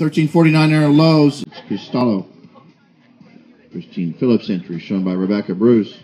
1349 Aaron Lows. Cristallo. Christine Phillips entry shown by Rebecca Bruce.